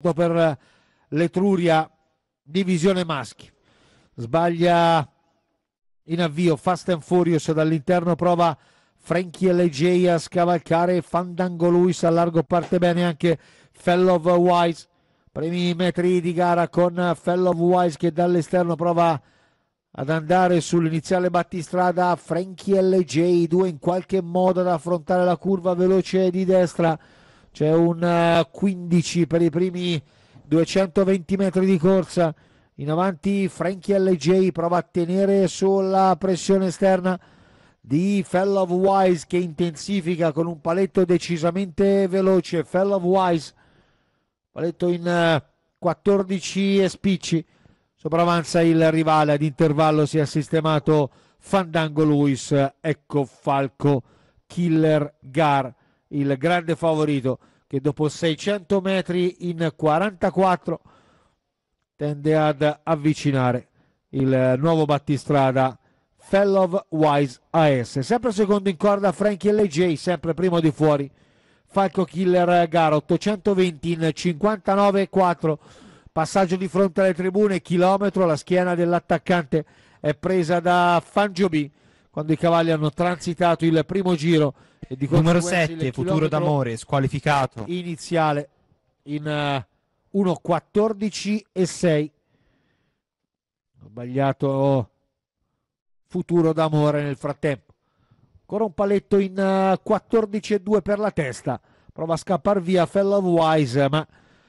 per l'Etruria divisione maschi. Sbaglia in avvio Fast and Furious dall'interno prova Frankie LJ a scavalcare Fandango Luis a largo parte bene anche Fellow Wise. Primi metri di gara con Fellow Wise che dall'esterno prova ad andare sull'iniziale battistrada. Frankie LJ due in qualche modo ad affrontare la curva veloce di destra c'è un 15 eh, per i primi 220 metri di corsa. In avanti Frankie LJ prova a tenere sulla pressione esterna di Fellow Wise che intensifica con un paletto decisamente veloce. Fellow Wise paletto in 14 eh, e spicci. Sopravanza il rivale ad intervallo si è sistemato Fandango Luis ecco Falco Killer Gar il grande favorito che dopo 600 metri in 44 tende ad avvicinare il nuovo battistrada Fellow Wise AS. Sempre secondo in corda Frankie LJ, sempre primo di fuori. Falco Killer gara 820 in 59,4. Passaggio di fronte alle tribune, chilometro, la schiena dell'attaccante è presa da Fangiobi quando i cavalli hanno transitato il primo giro e di numero 7 futuro d'amore squalificato. iniziale in uh, 1.14 e 6 ho sbagliato futuro d'amore nel frattempo. Ancora un paletto in uh, 14 e 2 per la testa. Prova a scappare via Fellow Wise ma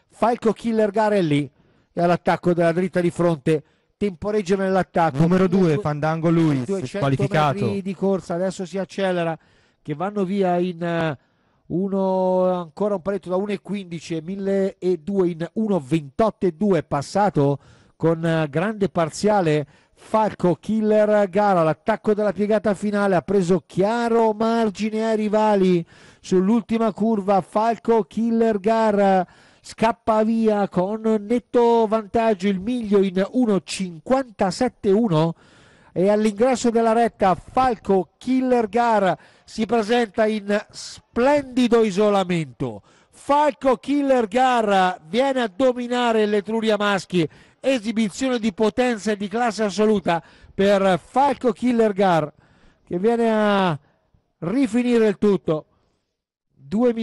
Falco Killer Gare è lì. E all'attacco della dritta di fronte. Temporeggia nell'attacco. Numero 2, Fandango Luis, qualificato. di corsa, adesso si accelera, che vanno via in uh, uno, ancora un paletto da 1,15 1002 in 1,28,2 passato con uh, grande parziale Falco Killer gara l'attacco della piegata finale ha preso chiaro margine ai rivali sull'ultima curva Falco Killer gara scappa via con netto vantaggio il miglio in 1.57.1 e all'ingresso della retta Falco Killer Gar si presenta in splendido isolamento. Falco Killer Gar viene a dominare l'Etruria Maschi, esibizione di potenza e di classe assoluta per Falco Killer Gar che viene a rifinire il tutto. Due minuti